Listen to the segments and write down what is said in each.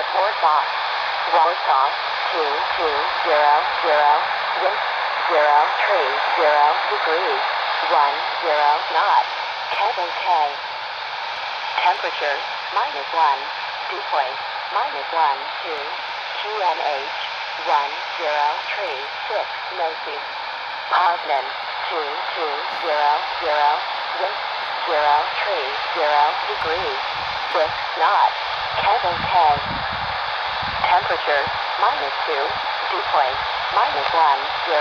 report box. Warsaw, 2200, wind 030 degrees, 10 knot, Kevin K. Temperature, minus 1, dew point, minus 1, 2, QNH, 1036, NOSIG. Poznan, 2200, wind 030 degrees, 6 knot, CAVOK. Temperature, minus 2, dew point, minus 1, 0,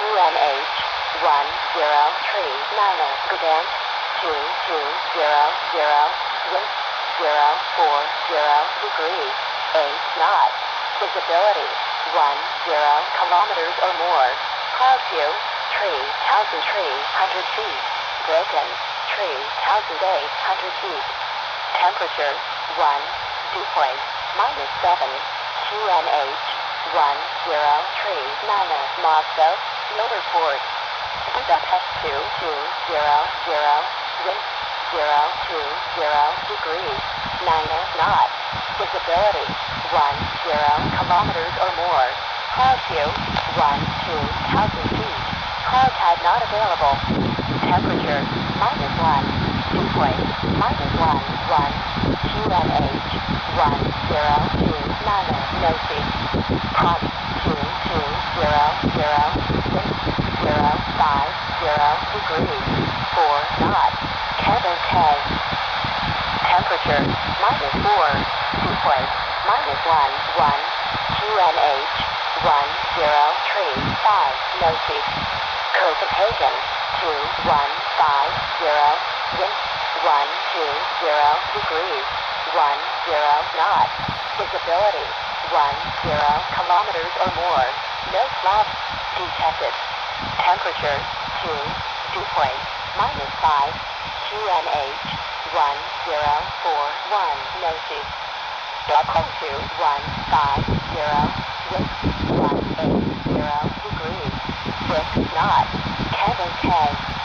QNH, 1039, Gdansk, 2200, wind 040 degrees, 8 knot, visibility, 10 kilometers or more, cloud view, tree, thousand tree, 100 feet, broken, tree, 1800 feet, temperature, 1, dew point, minus 7, QNH, 1039, Moscow, no report. Budapest 2200, wind 020 degrees, 9 knot, visibility 10 kilometers or more, cloud view 1 2000 feet, cloud type not available, temperature minus 1, point minus 1, 1, QNH 1029, NOSIG, prompt 2200, wind 050 degrees, 4 knot, Kevin K. Temperature, minus 4, dew point, minus 1, 1, QNH, 1035, NOSIG. Copenhagen, 2150, wind 120 degrees, 10 knot, visibility, 10 kilometers or more, no slumps detected. Temperature, 2, dew point, minus 5, QNH, 1041, NOSIG. Stockholm 2150, wind 180 degrees, 6 knot, CAVOK.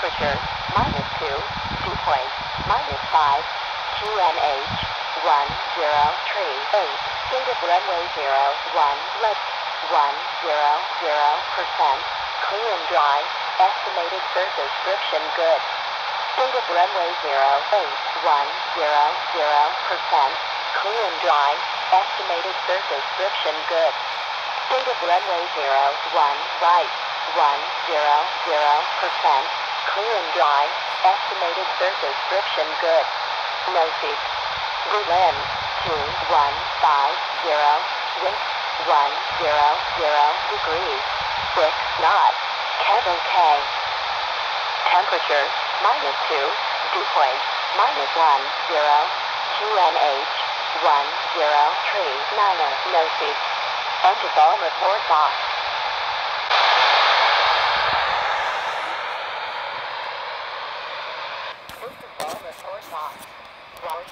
Temperature, minus 2, dew point, minus 5, QNH, 1038, state of runway 01, left 100%, clear and dry, estimated surface friction good. State of runway 08, 100%, clear and dry, estimated surface friction good. State of runway 01, right, 100%, clear and dry, estimated surface friction good. NOSIG. Berlin, 2150, wind 100 degrees, 6 knot, CAVOK. Temperature, minus 2, dew point, minus 1, 0, QNH, 1039, NOSIG. Antiphone report box. Antiphone report box. Robert.